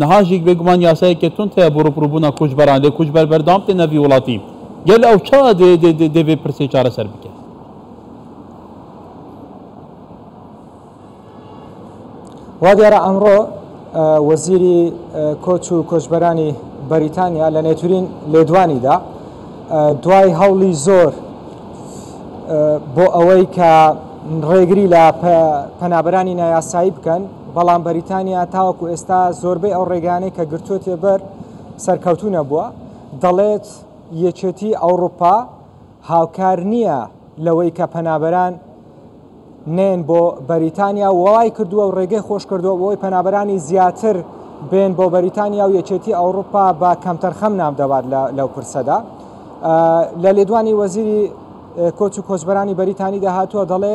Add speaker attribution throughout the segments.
Speaker 1: نهاژیک بێگومان یاسایەکێ توند هەیە بۆ ڕووبڕووبوونا کوچبەران، لێ کوچبەر بەردەوام تێ نەڤی وڵاتی گەل ئەو چا دەبێ پرسەی چارەسەر بکرد.
Speaker 2: وا دیارە ئەمڕۆ وەزیری کۆچ و کۆچبەرانی بەریتانیا لە نێتورین لێدوانیدا دوای هەوڵی زۆر بۆ ئەوەی کە ڕێگری لە پەنابەرانی نایاسایی بکەن بەڵام بەریتانیا تاوەکو ئێستا زۆربەی ئەو ڕێگانەی کە گرتووەتێ بەر سەرکەوتوو نەبووە، دەڵێت یەکێتیی ئەوڕوپا هاوکار نییە لەوەی کە پەنابەران نێن بۆ بەریتانیا و وای کردووە و ڕێگەی خۆش کردووە بۆی پەنابەرانی زیاتر بێن بۆ بەریتانیا و یەکێتیی ئەوڕوپا بە کەمتەرخەم ناو دەبات لەو پرسەدا. لە لێدوانی وەزیری کۆچ و کۆچبەرانی بەریتانیدا هاتووە دەڵێ،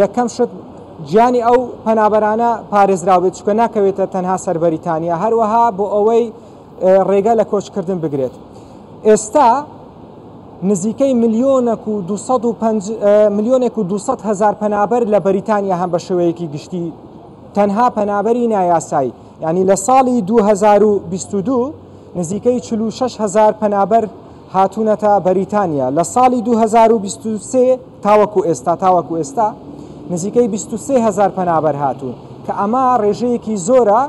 Speaker 2: یەکەم شت گیانی ئەو پەنابەرانە پارێزراوبێت چکە ناکەوێتە تەنها سەر بەریتانیا هەروەها بۆ ئەوەی ڕێگە لە کۆچکردن بگرێت ئێستا نزیکەی ملیۆنەک و ملیۆنێک و 200 هزار پەنابەر لە بەریتانیا هەم بە شێوەیەکی گشتی تەنها پەنابەری نایاسایی ینی لە ساڵی 2022 نزیکەی 46 هزار پەنابەر هاتوونەتە بەریتانیا لە ساڵی 2023 تاوەکو ئێستا تاوەکو ئێستا نزیکەی بیست و سێ هەزار پەنابەر هاتوون کە ئەمە ڕێژەیەکی زۆرە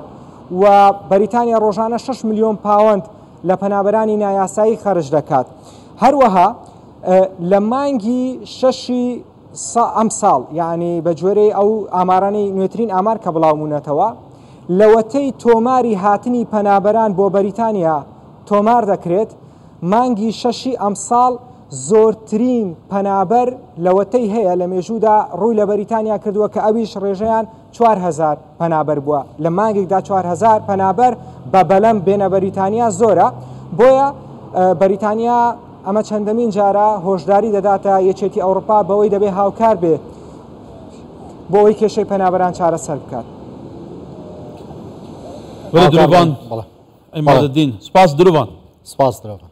Speaker 2: و بەریتانیا ڕۆژانە 6 ملیۆن پاوەند لە پەنابەرانی نایاسایی خەرج دەکات هەروەها لە مانگی شەشی ئەم ساڵ یعنی بە جۆرەی ئەو ئامارانی نوێترین ئامار کە بڵاومونەتەوە لەوەتەی تۆماری هاتنی پەنابەران بۆ بەریتانیا تۆمار دەکرێت مانگی شەشی ئەم ساڵ زۆرترین پەنابەر لەوەتەی هەیە لە مێژوودا ڕووی لە بەریتانیا کردووە کە ئەویش ڕێژەیان چوار هەزار پەنابەر بووە لە مانگێکدا چوار هەزار پەنابەر بە بەلەم بێنە بەریتانیا زۆرە بۆیە بەریتانیا ئەمە چەندەمین جارە هۆشداری دەداتە یەکێتی ئەوروپا بەوەی دەبێ هاوکار بێ بۆ ئەوەی کێشەی پەنابەران چارەسەر بکات
Speaker 1: دروبان ئەماددین سپاس دروبان
Speaker 3: سپاس درۆبان